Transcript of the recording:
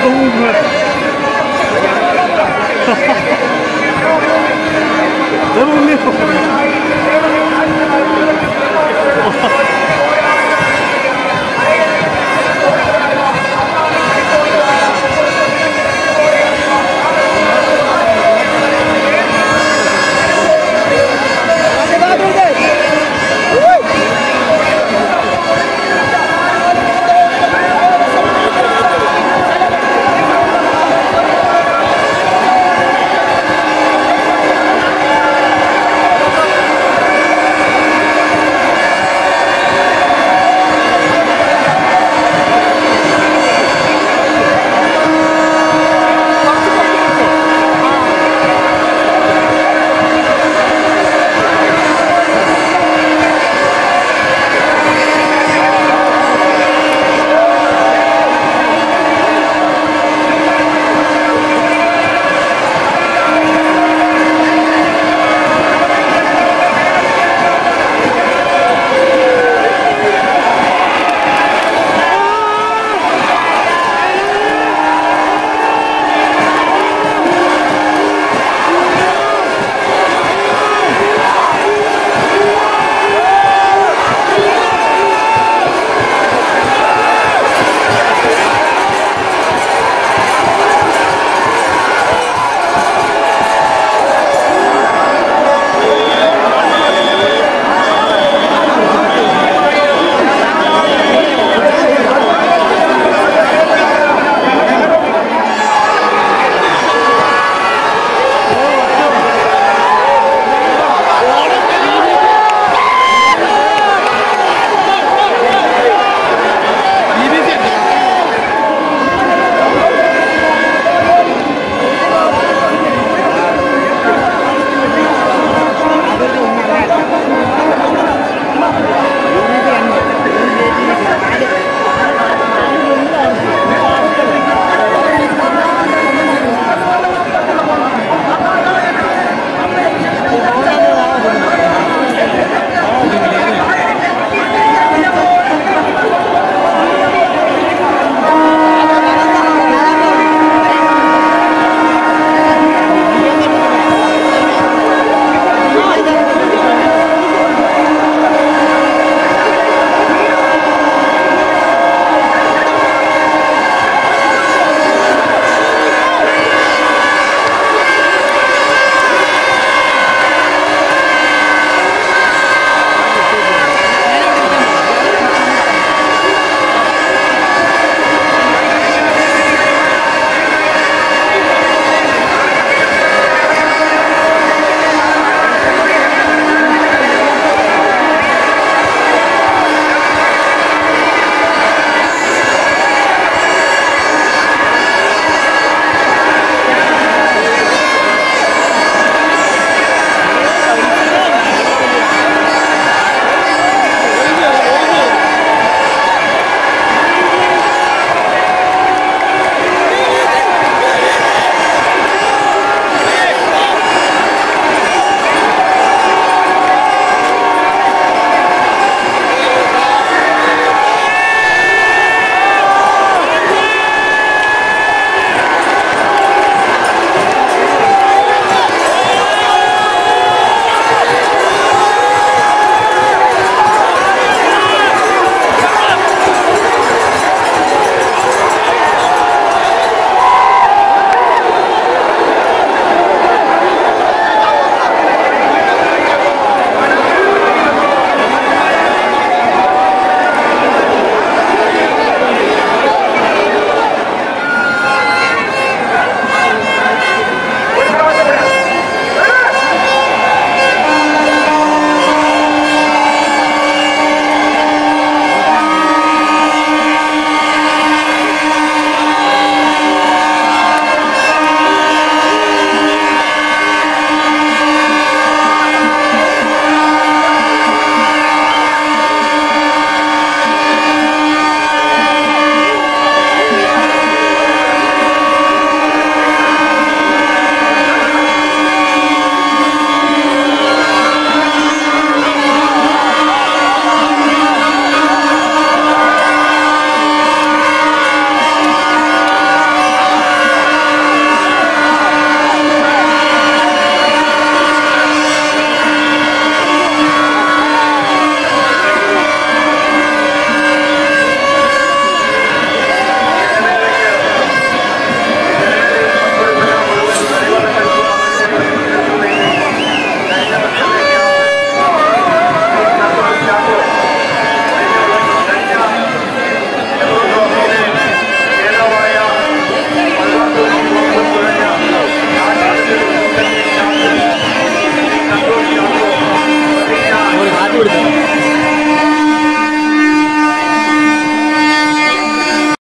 Over.